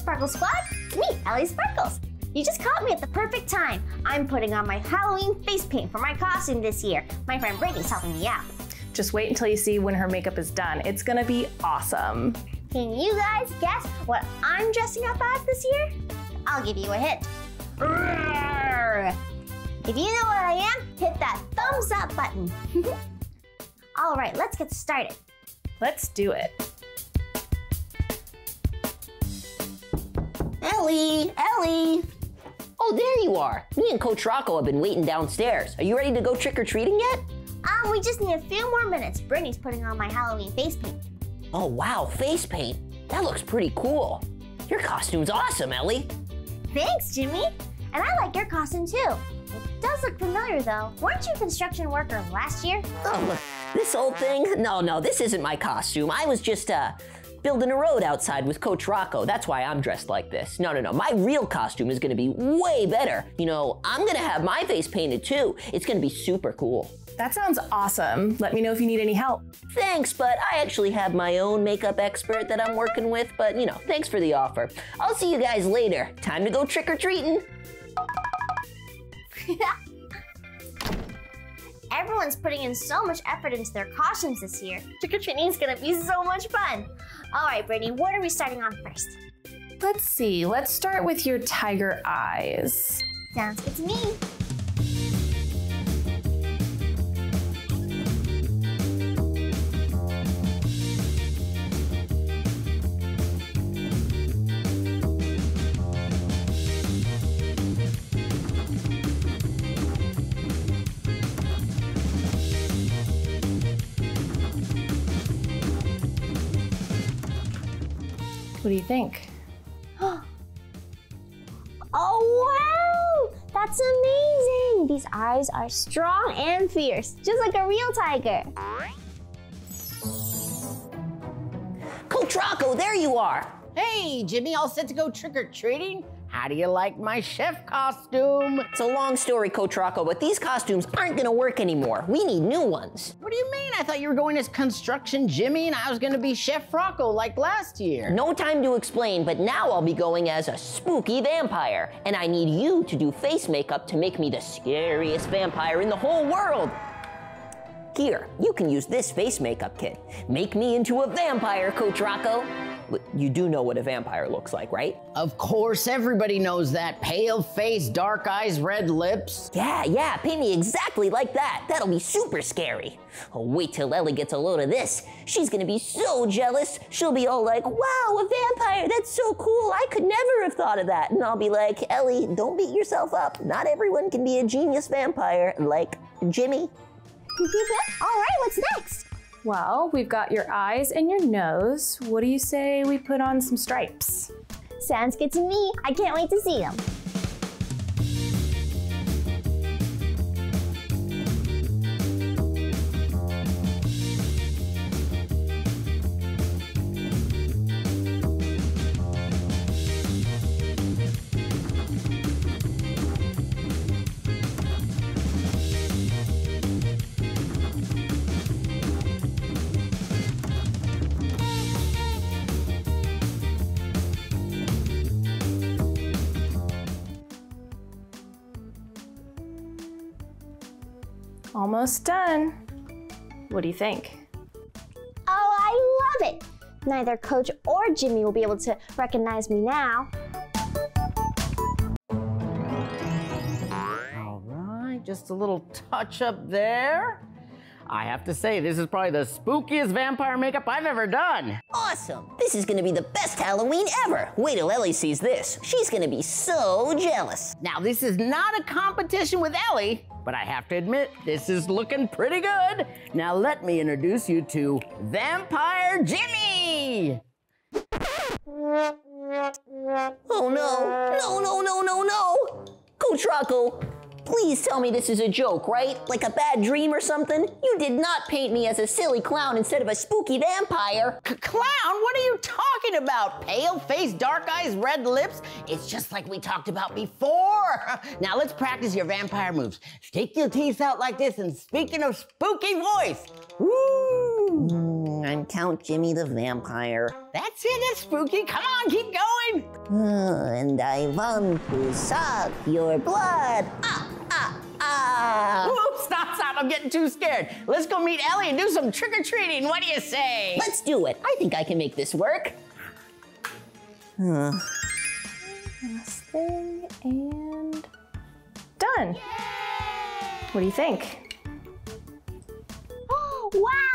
Sparkle Squad? It's me, Ellie Sparkles. You just caught me at the perfect time. I'm putting on my Halloween face paint for my costume this year. My friend Brittany's helping me out. Just wait until you see when her makeup is done. It's gonna be awesome. Can you guys guess what I'm dressing up as this year? I'll give you a hint. Roar! If you know what I am, hit that thumbs up button. All right, let's get started. Let's do it. Ellie, Ellie. Oh, there you are. Me and Coach Rocco have been waiting downstairs. Are you ready to go trick or treating yet? Um, we just need a few more minutes. Brittany's putting on my Halloween face paint. Oh, wow, face paint. That looks pretty cool. Your costume's awesome, Ellie. Thanks, Jimmy. And I like your costume too. It does look familiar though. Weren't you a construction worker last year? Oh, this old thing? No, no, this isn't my costume. I was just, uh, building a road outside with Coach Rocco. That's why I'm dressed like this. No, no, no. My real costume is gonna be way better. You know, I'm gonna have my face painted too. It's gonna be super cool. That sounds awesome. Let me know if you need any help. Thanks, but I actually have my own makeup expert that I'm working with, but you know, thanks for the offer. I'll see you guys later. Time to go trick or treating. Everyone's putting in so much effort into their costumes this year. Trick or treating is gonna be so much fun. All right, Brittany, what are we starting on first? Let's see. Let's start with your tiger eyes. Sounds good to me. Think? Oh wow! That's amazing! These eyes are strong and fierce, just like a real tiger. Coach Rocco, there you are. Hey, Jimmy, all set to go trick or treating? How do you like my chef costume? It's a long story, Coach Rocco, but these costumes aren't gonna work anymore. We need new ones. What do you mean? I thought you were going as construction Jimmy and I was gonna be Chef Rocco like last year. No time to explain, but now I'll be going as a spooky vampire, and I need you to do face makeup to make me the scariest vampire in the whole world. Here, you can use this face makeup kit. Make me into a vampire, Coach Rocco. But You do know what a vampire looks like, right? Of course, everybody knows that. Pale face, dark eyes, red lips. Yeah, yeah, paint me exactly like that. That'll be super scary. Oh, wait till Ellie gets a load of this. She's gonna be so jealous. She'll be all like, wow, a vampire, that's so cool. I could never have thought of that. And I'll be like, Ellie, don't beat yourself up. Not everyone can be a genius vampire like Jimmy. All right, what's next? Well, we've got your eyes and your nose. What do you say we put on some stripes? Sounds good to me. I can't wait to see them. Almost done. What do you think? Oh, I love it. Neither Coach or Jimmy will be able to recognize me now. All right, just a little touch up there. I have to say, this is probably the spookiest vampire makeup I've ever done. Awesome! This is gonna be the best Halloween ever. Wait till Ellie sees this. She's gonna be so jealous. Now, this is not a competition with Ellie, but I have to admit, this is looking pretty good. Now, let me introduce you to Vampire Jimmy! Oh no, no, no, no, no, no! Coach Rocco, please tell me this is a joke, right? Like a bad dream or something? You did not paint me as a silly clown instead of a spooky vampire. C- clown? What are you talking about? Pale face, dark eyes, red lips? It's just like we talked about before. Now let's practice your vampire moves. Stick your teeth out like this and speak in a spooky voice. Woo! I'm Count Jimmy the Vampire. That's it, it's spooky. Come on, keep going. Uh, and I want to suck your blood. Ah, ah. Oops, stop, stop. I'm getting too scared. Let's go meet Ellie and do some trick or treating. What do you say? Let's do it. I think I can make this work. Uh, Last thing and done. What do you think? Oh,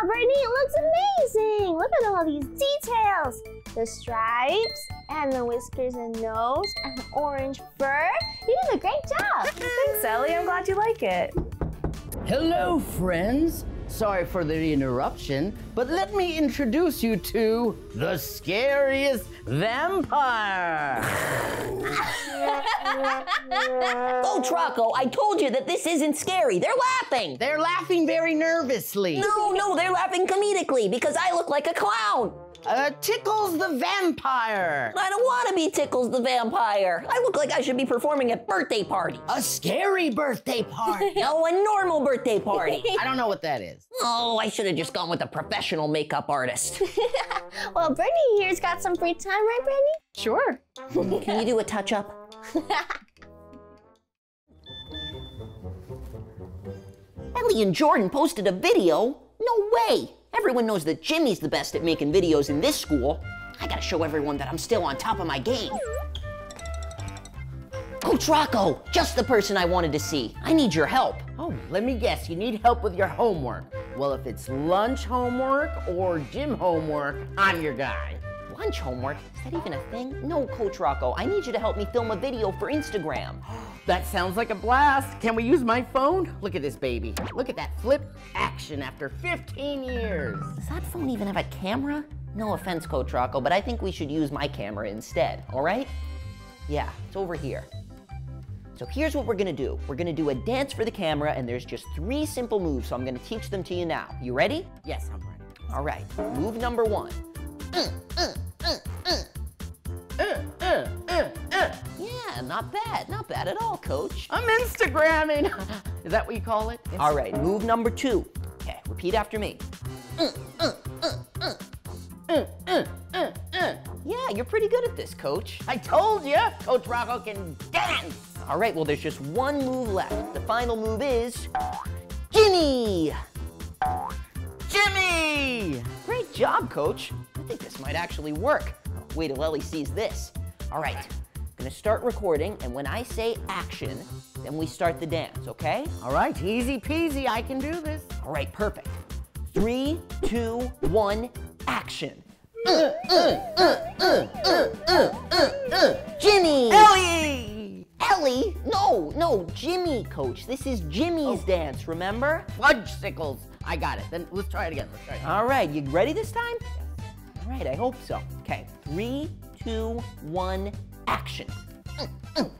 wow, Brittany, it looks amazing. Look at all these details. The stripes and the whiskers and nose and the orange fur. You did a great job. Thanks, Ellie. I'm glad you like it. Hello, friends. Sorry for the interruption, but let me introduce you to the scariest vampire. oh, Traco, I told you that this isn't scary. They're laughing. They're laughing very nervously. No, no, they're laughing comedically because I look like a clown. Uh, Tickles the vampire. I don't want to be Tickles the vampire. I look like I should be performing at birthday party. A scary birthday party. No, a normal birthday party. I don't know what that is. oh, I should have just gone with a professional makeup artist. well, Brittany here's got some free time, right, Brittany? Sure. Can you do a touch up? Ellie and Jordan posted a video? No way! Everyone knows that Jimmy's the best at making videos in this school. I gotta show everyone that I'm still on top of my game. Coach Rocco, just the person I wanted to see. I need your help. Oh, let me guess. You need help with your homework. Well, if it's lunch homework or gym homework, I'm your guy. Lunch homework? Is that even a thing? No, Coach Rocco, I need you to help me film a video for Instagram. That sounds like a blast. Can we use my phone? Look at this baby. Look at that flip action after 15 years. Does that phone even have a camera? No offense, Coach Rocco, but I think we should use my camera instead, all right? Yeah, it's over here. So here's what we're gonna do. We're gonna do a dance for the camera, and there's just three simple moves, so I'm gonna teach them to you now. You ready? Yes, I'm ready. All right, move number one. Uh, uh, Yeah, not bad, not bad at all, Coach. I'm Instagramming. Is that what you call it? All right, move number two. Okay, repeat after me. Uh, uh, uh, uh. Yeah, you're pretty good at this, Coach. I told you, Coach Rocco can dance. All right, well, there's just one move left. The final move is Jimmy. Jimmy! Great job, Coach. I think this might actually work. Wait till Ellie sees this. All right, gonna start recording, and when I say action, then we start the dance, okay? All right, easy peasy. I can do this. All right, perfect. Three, two, one, action. Jimmy! Ellie! Ellie? No, no, Jimmy, Coach. This is Jimmy's oh. dance, remember? Fudge sickles. I got it. Then let's try it again. Let's try it. Again. All right, you ready this time? All right, I hope so. Okay, three, two, one, action. No,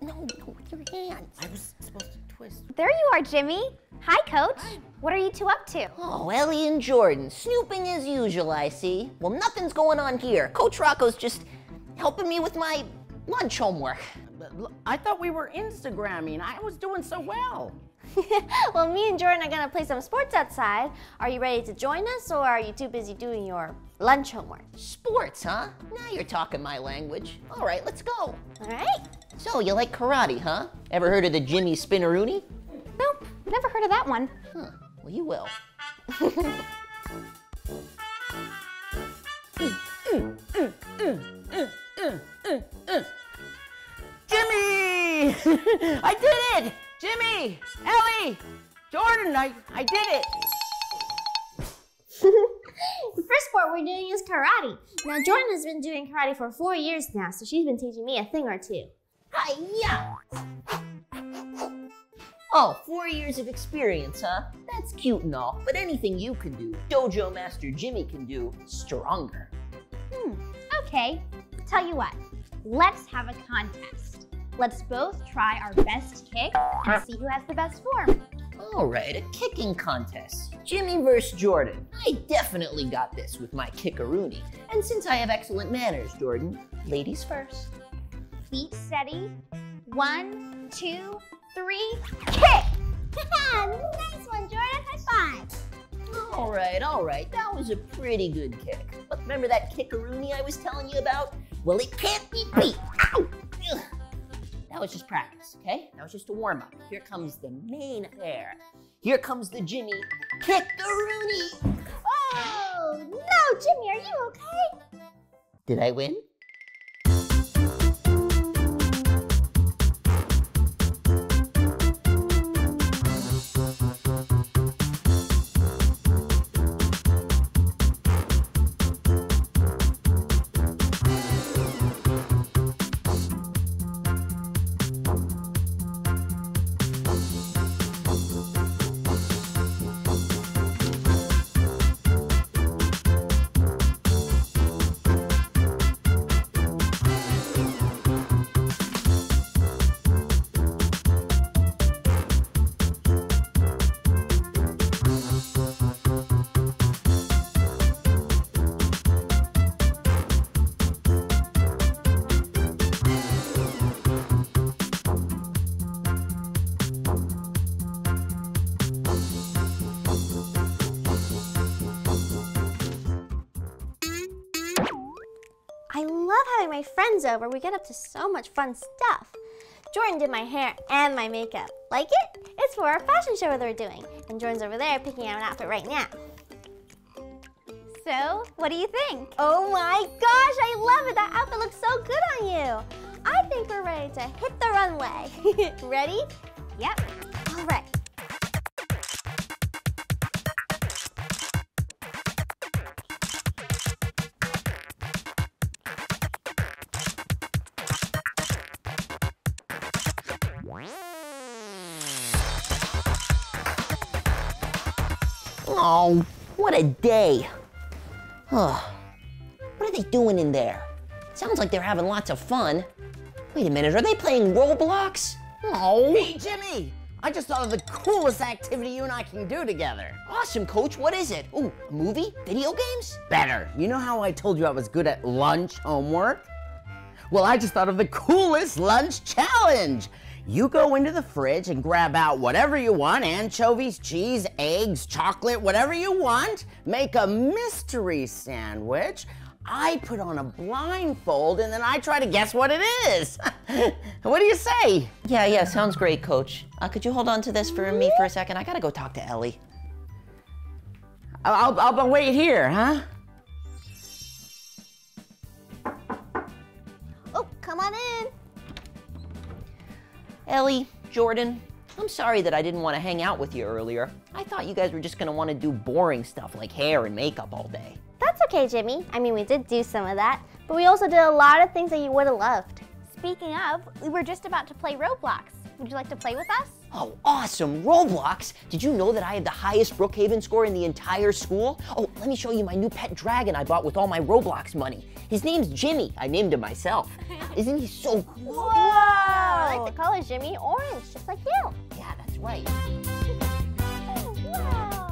no, with your hands. I was supposed to twist. There you are, Jimmy. Hi, Coach. What are you two up to? Oh, Ellie and Jordan, snooping as usual, I see. Well, nothing's going on here. Coach Rocco's just helping me with my lunch homework. I thought we were Instagramming. I was doing so well. well, me and Jordan are gonna play some sports outside. Are you ready to join us, or are you too busy doing your lunch homework? Sports, huh? Now you're talking my language. All right, let's go. All right. So, you like karate, huh? Ever heard of the Jimmy Spinneroonie? Nope, never heard of that one. Huh, well, you will. Jimmy! I did it! Jimmy! Ellie! Jordan, I, I did it! The first sport we're doing is karate. Now, Jordan has been doing karate for four years now, so she's been teaching me a thing or two. Hiya! Oh, four years of experience, huh? That's cute and all, but anything you can do, Dojo Master Jimmy can do stronger. Hmm, okay. Tell you what, let's have a contest. Let's both try our best kick and see who has the best form. All right, a kicking contest. Jimmy versus Jordan. I definitely got this with my kickaroony. And since I have excellent manners, Jordan, ladies first. Feet steady. One, two, three, kick! nice one, Jordan. High five. All right, all right. That was a pretty good kick. But remember that kickaroony I was telling you about? Well, it can't be beat. Ow! That was just practice, okay? That was just a warm up. Here comes the main affair. Here comes the Jimmy kickaroony. Oh, no, Jimmy, are you okay? Did I win? Friends over. We get up to so much fun stuff. Jordan did my hair and my makeup. Like it? It's for our fashion show that we're doing. And Jordan's over there picking out an outfit right now. So, what do you think? Oh my gosh, I love it. That outfit looks so good on you. I think we're ready to hit the runway. ready? Yep. Oh, what a day. Ugh. What are they doing in there? Sounds like they're having lots of fun. Wait a minute, are they playing Roblox? Oh, Hey, Jimmy! I just thought of the coolest activity you and I can do together. awesome, coach. What is it? Ooh, a movie? Video games? Better. You know how I told you I was good at lunch homework? Well, I just thought of the coolest lunch challenge. You go into the fridge and grab out whatever you want anchovies, cheese, eggs, chocolate, whatever you want. Make a mystery sandwich. I put on a blindfold and then I try to guess what it is. what do you say? Yeah, yeah, sounds great, coach. Uh, could you hold on to this for me for a second? I gotta go talk to Ellie. I'll, I'll, I'll wait here, huh? Ellie, Jordan, I'm sorry that I didn't want to hang out with you earlier. I thought you guys were just gonna want to do boring stuff like hair and makeup all day. That's okay, Jimmy. I mean, we did do some of that, but we also did a lot of things that you would have loved. Speaking of, we were just about to play Roblox. Would you like to play with us? Oh, awesome! Roblox! Did you know that I have the highest Brookhaven score in the entire school? Oh, let me show you my new pet dragon I bought with all my Roblox money. His name's Jimmy. I named him myself. Isn't he so cool? Whoa! I like the color Jimmy. Orange, just like you. Yeah, that's right. Oh, wow.